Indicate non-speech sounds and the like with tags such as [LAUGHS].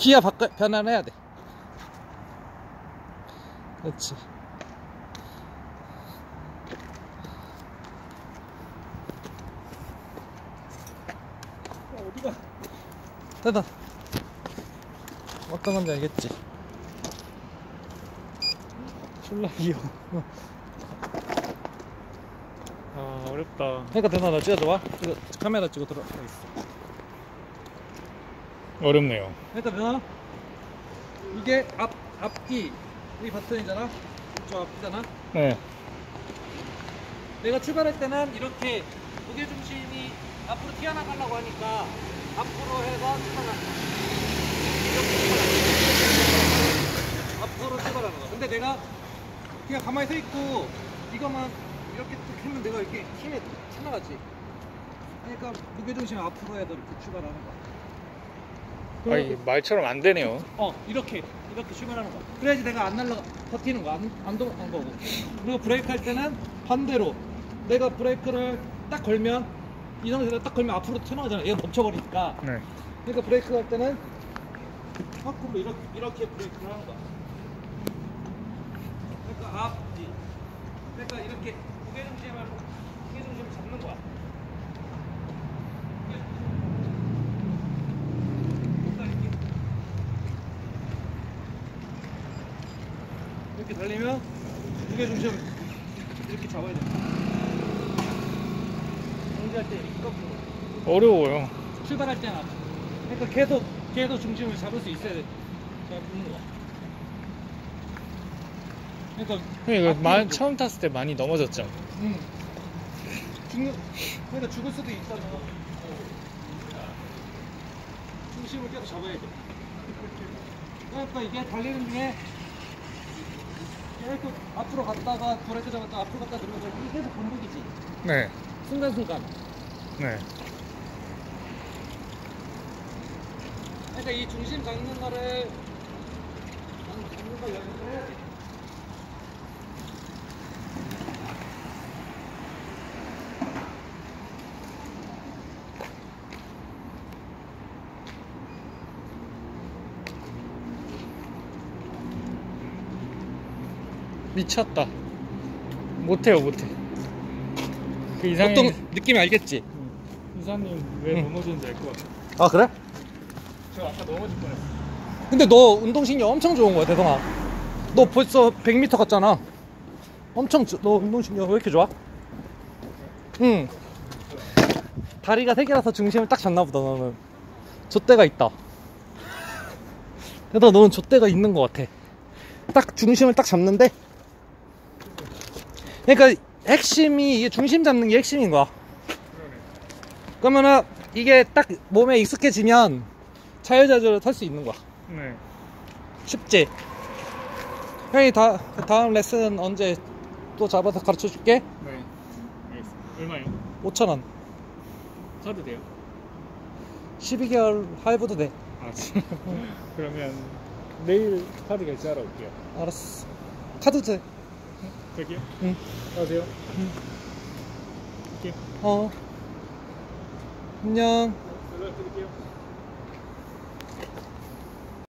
기아 바꿔 변환해야 돼. 그렇지. 어디가? 됐다. 어떤 건지 알겠지? 졸라기요. 아 어렵다. 그러니까 대나 너 찍어줘 봐. 이거 카메라 찍어 들어가 있어. 어렵네요. 그러니까 대나 이게 앞 앞기 이 버튼이잖아. 이쪽 앞기잖아. 네. 내가 출발할 때는 이렇게 무게 중심이 앞으로 튀어나가려고 하니까 앞으로 해서 출발하는 거야. 앞으로 출발하는 거야. 근데 내가 그냥 가만히 서 있고 이것만 이렇게 딱 하면 내가 이렇게 힘에 튀어나가지. 그러니까 무게 중심이 앞으로 해서 이렇게 출발하는 거야. 아니 말처럼 안 되네요. 어 이렇게 이렇게 출발하는 거야 그래야지 내가 안 날라 버티는 거야 안, 안 동한 거고. 그리고 브레이크 할 때는 반대로. 내가 브레이크를 딱 걸면 이 상태에서 딱 걸면 앞으로 튀어나가잖아. 얘가 멈춰버리니까. 네. 그러니까 브레이크 할 때는 거꾸로 이렇게, 이렇게 브레이크를 하는 거야. 그러니까 앞, 뒤. 그러니까 이렇게 무게 중심을 무게 중심을 잡는 거야 뭔가 이렇게 이렇게 달리면 무게 중심 이렇게 잡아야 돼. 정지할 때 이렇게 거꾸로. 어려워요. 출발할 앞. 그러니까 계속 계속 중심을 잡을 수 있어야 돼. 잡는 거. 그러니까 앞뒤로 마, 또- 처음 탔을 때 많이 넘어졌죠. 응. 죽는 그러니까 죽을 수도 있잖아. 중심을 계속 잡아야 돼. 그러니까 이게 달리는 중에 계속 앞으로 갔다가 브레이크 잡았다 앞으로 갔다 들어가서 이게 계속 반복이지. 네. 순간순간. 네. 그러니까 이 중심 잡는 거를 잡는 걸연습을 해야 돼. 미쳤다. 못해요, 못해. 그 이상이 어떤 느낌이 알겠지? 이사님 왜 응. 넘어졌는지 알 것 같아. 아 그래? 저 아까 넘어질 뻔했어. 근데 너 운동신경 엄청 좋은 거야 대성아 너 벌써 100m 갔잖아 엄청 저- 너 운동신경 왜 이렇게 좋아? 응 다리가 세 개라서 중심을 딱 잡나 보다 너는 좆대가 있다 대성아 너는 좆대가 있는 것 같아 딱 중심을 딱 잡는데 그러니까 핵심이 이게 중심 잡는 게 핵심인 거야 그러면은 이게 딱 몸에 익숙해지면 자유자재로 탈 수 있는 거야 네. 쉽지? 형이 다, 다음 레슨 언제 또 잡아서 가르쳐 줄게? 네. 알겠습니다. 얼마요? 5,000원. 카드 돼요? 12개월 할부도 돼. 아? [LAUGHS] 그러면 내일 카드 결제하러 올게요. 알았어. 카드 돼. 여기요? 응. 안녕하세요. 응. 이렇게 어. 안녕. 연락드릴게요.